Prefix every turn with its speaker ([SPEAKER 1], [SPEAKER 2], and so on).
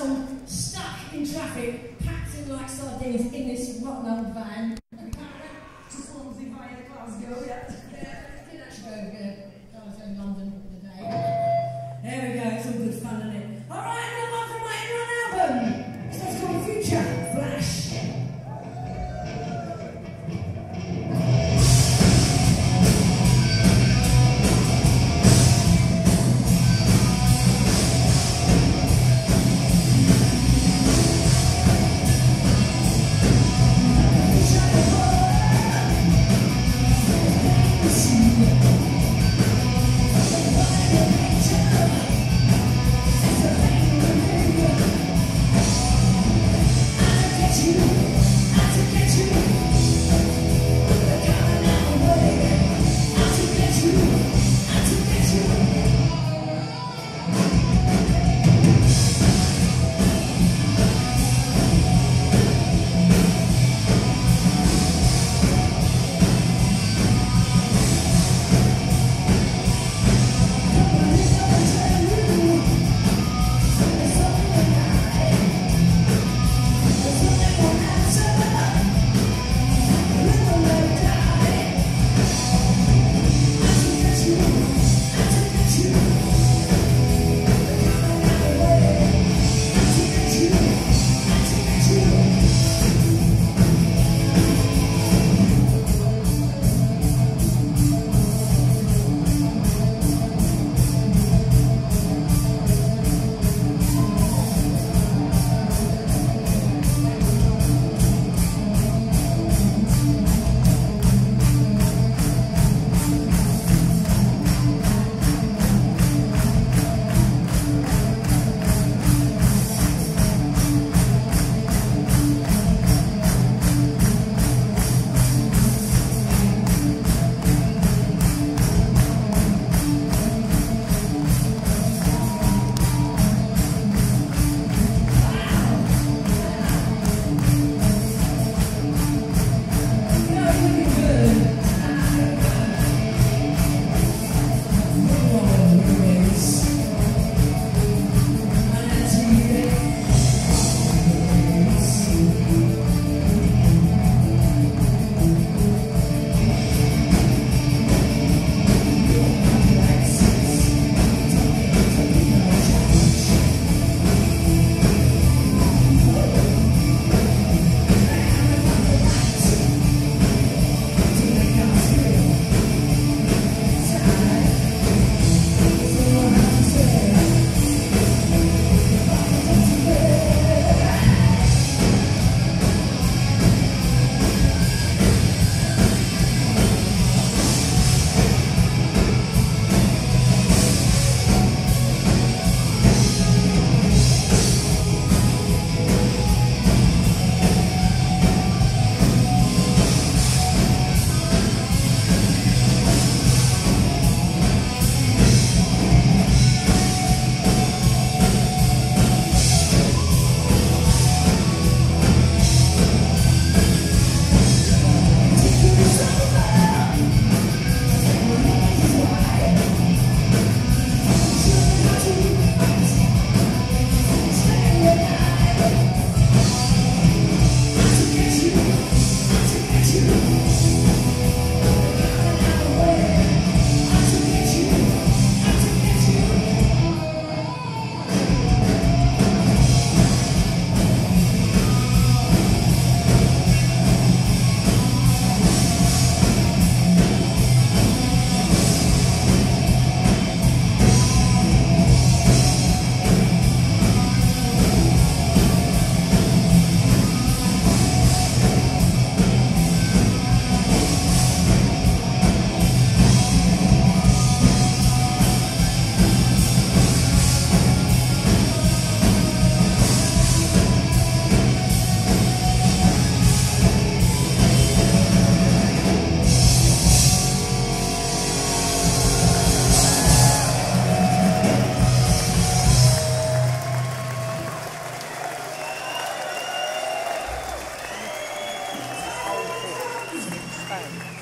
[SPEAKER 1] song, stuck in traffic, packed in like sardines in this rotten old van. to Swansea via Glasgow, yeah. yeah, I did actually go to Glasgow, London. 哎